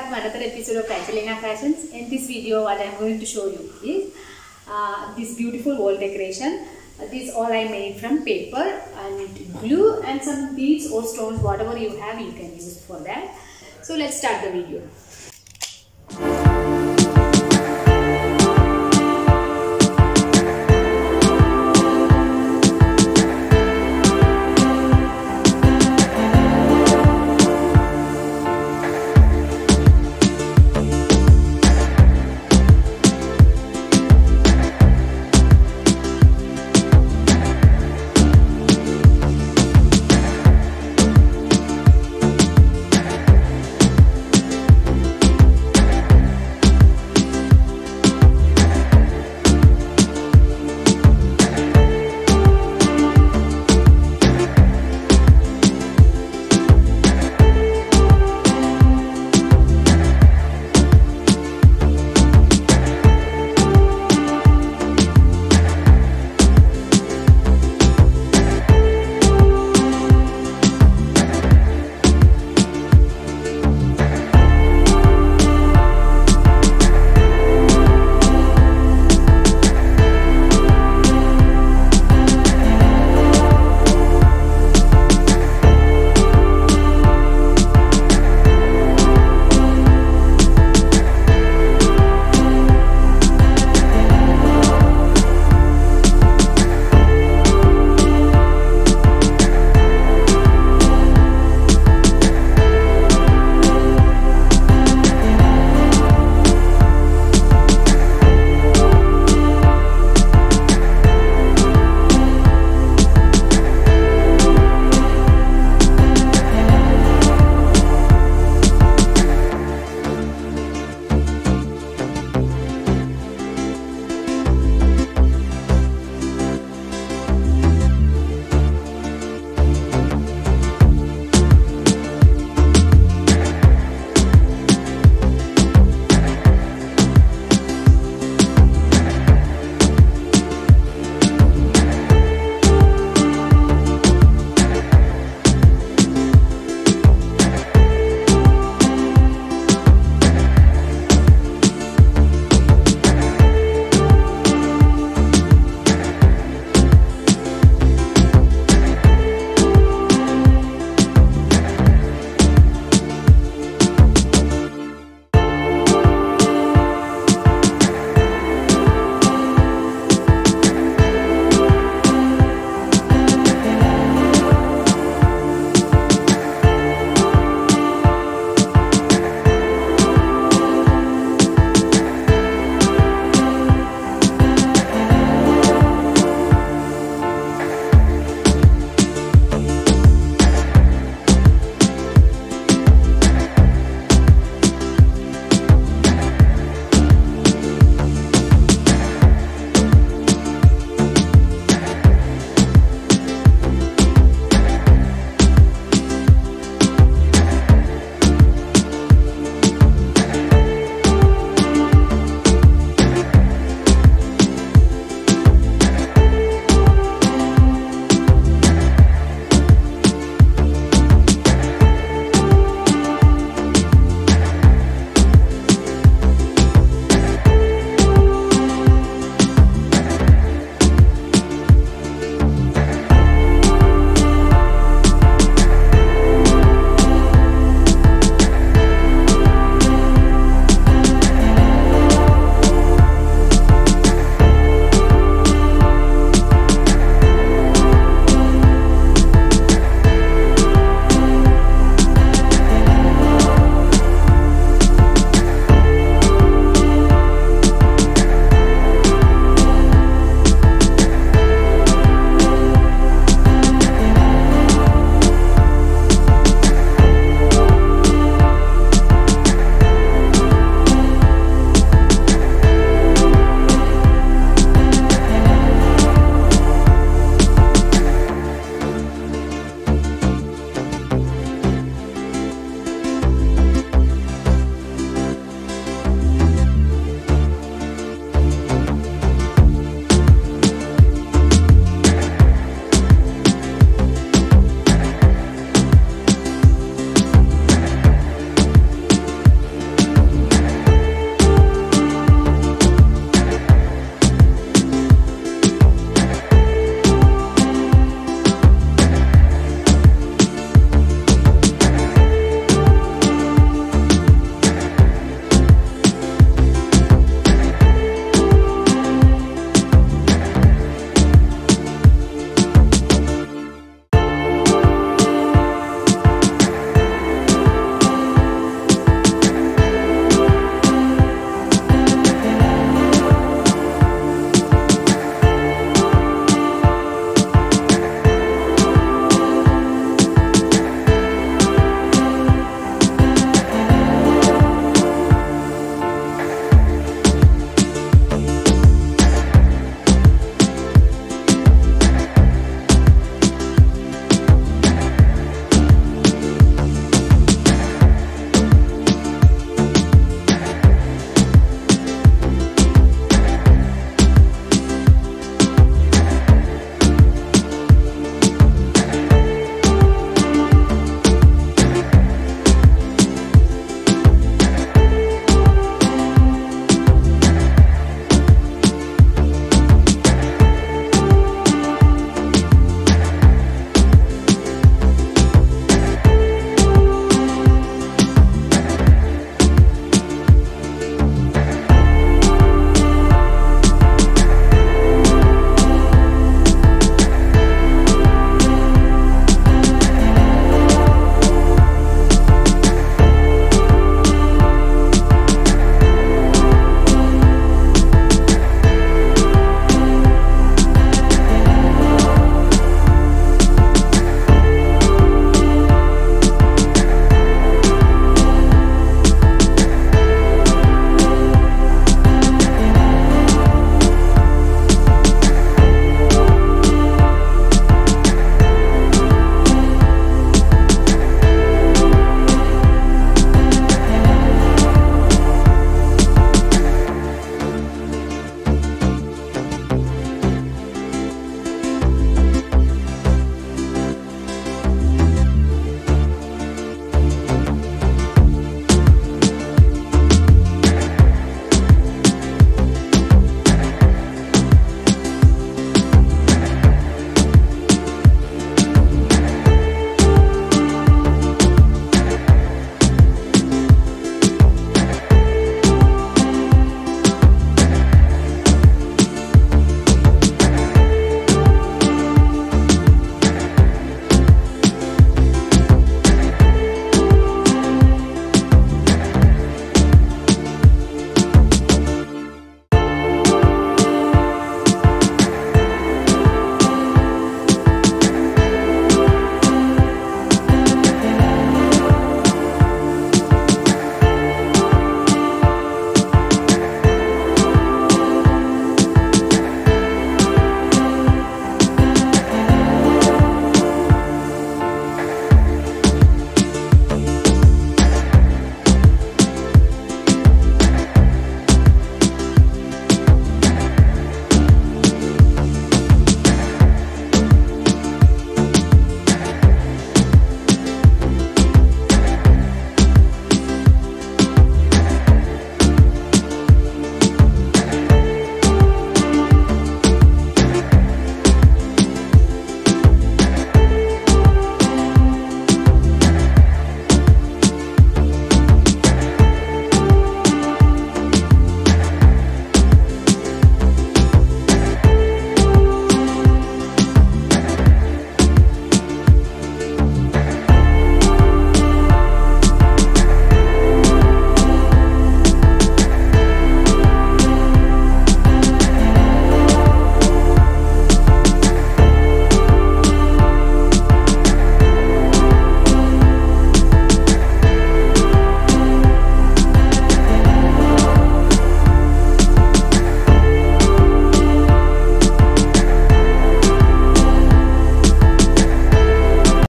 back to another episode of Angelina Fashions. In this video, what I'm going to show you is uh, this beautiful wall decoration. Uh, this all I made from paper and glue and some beads or stones, whatever you have, you can use for that. So let's start the video.